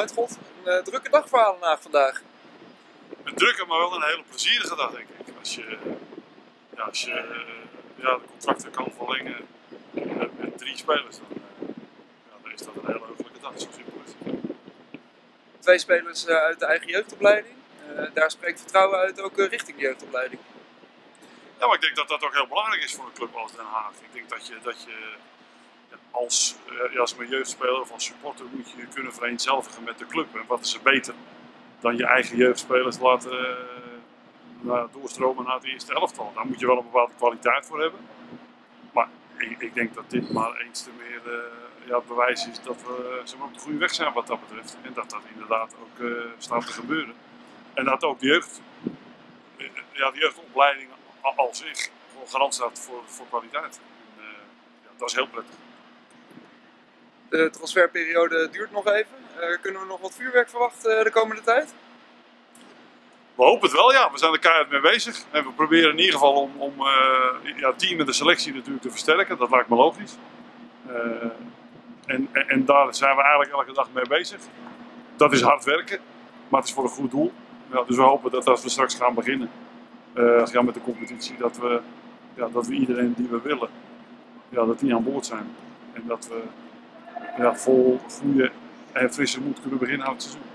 Uitgod. Een uh, drukke dag voor Alenhaag vandaag. Een drukke, maar wel een hele plezierige dag, denk ik. Als je, ja, als je ja, de contracten kan verlengen met drie spelers, dan, ja, dan is dat een hele heugelijke dag. Zo simpel is het. Twee spelers uit de eigen jeugdopleiding. daar spreekt vertrouwen uit ook richting de jeugdopleiding. Ja, maar ik denk dat dat ook heel belangrijk is voor een club als Den Haag. Ik denk dat je, dat je als, ja, als jeugdspeler of als supporter moet je je kunnen vereenzelvigen met de club. En wat is er beter dan je eigen jeugdspelers laten uh, doorstromen naar het eerste elftal. Daar moet je wel een bepaalde kwaliteit voor hebben. Maar ik, ik denk dat dit maar eens te meer uh, ja, bewijs is dat we op de goede weg zijn wat dat betreft. En dat dat inderdaad ook staat te gebeuren. En dat ook de jeugd, ja, de jeugdopleiding al zich gewoon garant staat voor, voor kwaliteit. En, dat is heel prettig. De transferperiode duurt nog even. Uh, kunnen we nog wat vuurwerk verwachten uh, de komende tijd? We hopen het wel, ja. We zijn er keihard mee bezig. En we proberen in ieder geval om, om uh, ja, team en de selectie natuurlijk te versterken. Dat lijkt me logisch. En, en, en, daar zijn we eigenlijk elke dag mee bezig. Dat is hard werken, maar het is voor een goed doel. Ja, dus we hopen dat als we straks gaan beginnen gaan met de competitie, dat we, ja, dat we iedereen die we willen, ja, dat die aan boord zijn. En dat we vol goede en frisse moed kunnen beginnen aan seizoen.